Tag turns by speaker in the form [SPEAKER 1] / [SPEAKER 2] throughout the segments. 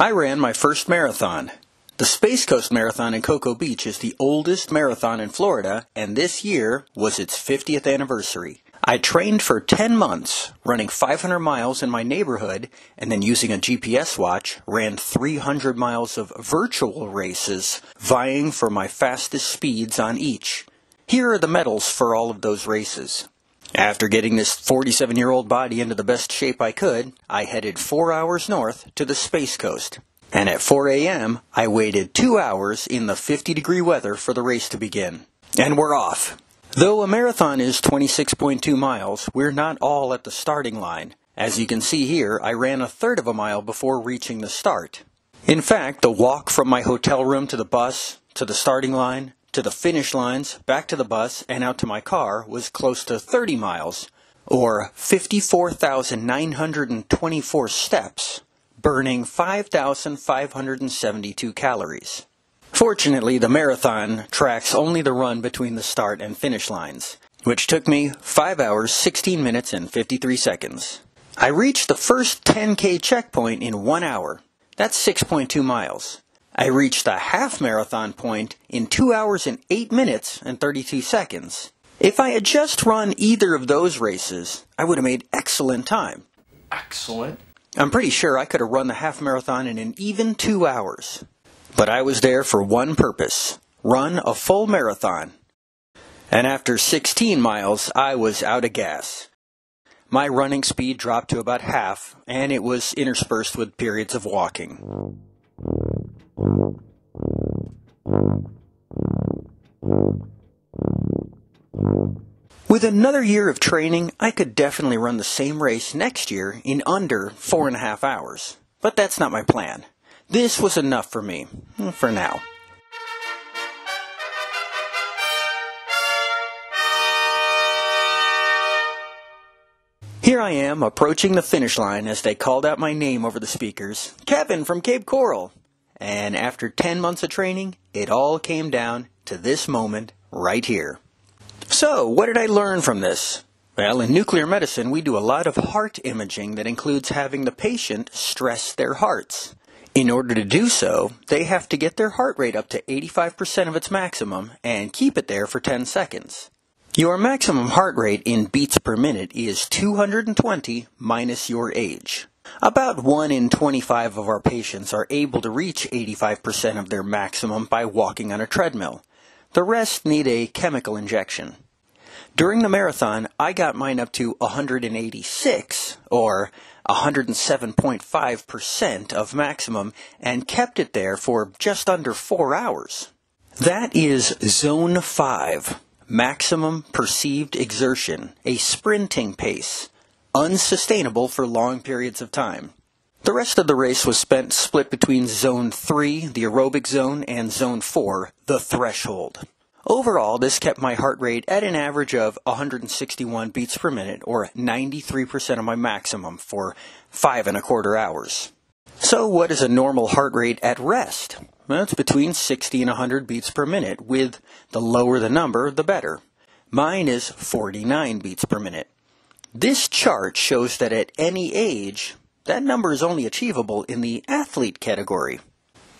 [SPEAKER 1] I ran my first marathon. The Space Coast Marathon in Cocoa Beach is the oldest marathon in Florida, and this year was its 50th anniversary. I trained for 10 months, running 500 miles in my neighborhood, and then using a GPS watch, ran 300 miles of virtual races, vying for my fastest speeds on each. Here are the medals for all of those races. After getting this 47 year old body into the best shape I could, I headed four hours north to the Space Coast. And at 4 a.m., I waited two hours in the 50 degree weather for the race to begin. And we're off. Though a marathon is 26.2 miles, we're not all at the starting line. As you can see here, I ran a third of a mile before reaching the start. In fact, the walk from my hotel room to the bus, to the starting line, to the finish lines, back to the bus, and out to my car was close to 30 miles, or 54,924 steps, burning 5,572 calories. Fortunately, the marathon tracks only the run between the start and finish lines, which took me 5 hours, 16 minutes, and 53 seconds. I reached the first 10K checkpoint in 1 hour. That's 6.2 miles. I reached the half marathon point in 2 hours and 8 minutes and 32 seconds. If I had just run either of those races, I would have made excellent time.
[SPEAKER 2] Excellent.
[SPEAKER 1] I'm pretty sure I could have run the half marathon in an even 2 hours. But I was there for one purpose run a full marathon. And after 16 miles, I was out of gas. My running speed dropped to about half, and it was interspersed with periods of walking. With another year of training, I could definitely run the same race next year in under four and a half hours. But that's not my plan. This was enough for me, for now. Here I am, approaching the finish line as they called out my name over the speakers Kevin from Cape Coral. And after 10 months of training, it all came down to this moment right here. So, what did I learn from this? Well, in nuclear medicine, we do a lot of heart imaging that includes having the patient stress their hearts. In order to do so, they have to get their heart rate up to 85% of its maximum and keep it there for 10 seconds. Your maximum heart rate in beats per minute is 220 minus your age. About 1 in 25 of our patients are able to reach 85% of their maximum by walking on a treadmill. The rest need a chemical injection. During the marathon, I got mine up to 186, or 107.5% of maximum and kept it there for just under four hours. That is zone 5, maximum perceived exertion, a sprinting pace, unsustainable for long periods of time. The rest of the race was spent split between zone 3, the aerobic zone, and zone 4, the threshold. Overall, this kept my heart rate at an average of 161 beats per minute, or 93% of my maximum for five and a quarter hours. So, what is a normal heart rate at rest? Well, it's between 60 and 100 beats per minute, with the lower the number, the better. Mine is 49 beats per minute. This chart shows that at any age, that number is only achievable in the athlete category.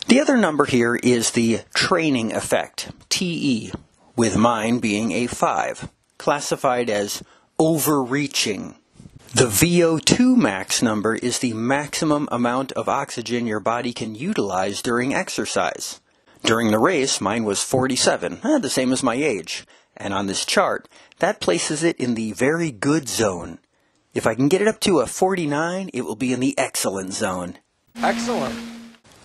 [SPEAKER 1] The other number here is the training effect, TE, with mine being a 5, classified as overreaching. The VO2 max number is the maximum amount of oxygen your body can utilize during exercise. During the race, mine was 47, eh, the same as my age. And on this chart, that places it in the very good zone. If I can get it up to a 49, it will be in the excellent zone.
[SPEAKER 2] Excellent.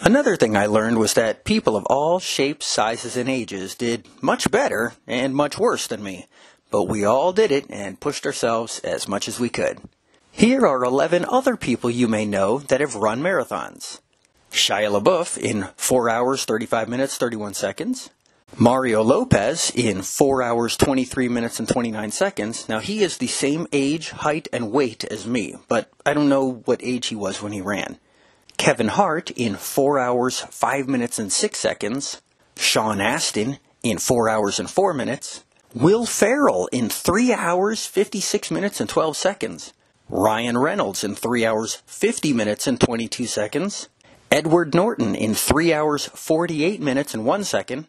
[SPEAKER 1] Another thing I learned was that people of all shapes, sizes, and ages did much better and much worse than me, but we all did it and pushed ourselves as much as we could. Here are 11 other people you may know that have run marathons. Shia LaBeouf in 4 hours 35 minutes 31 seconds. Mario Lopez in 4 hours 23 minutes and 29 seconds. Now he is the same age, height, and weight as me, but I don't know what age he was when he ran. Kevin Hart in 4 hours, 5 minutes, and 6 seconds. Sean Astin in 4 hours and 4 minutes. Will Ferrell in 3 hours, 56 minutes, and 12 seconds. Ryan Reynolds in 3 hours, 50 minutes, and 22 seconds. Edward Norton in 3 hours 48 minutes and 1 second.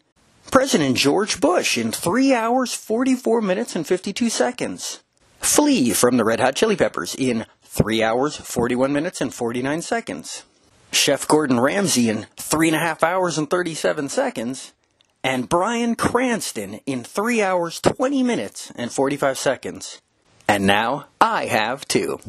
[SPEAKER 1] President George Bush in 3 hours 44 minutes and 52 seconds. Flea from the Red Hot Chili Peppers in 3 hours 41 minutes and 49 seconds. Chef Gordon Ramsay in 3.5 hours and 37 seconds. And Bryan Cranston in 3 hours 20 minutes and 45 seconds. And now I have two.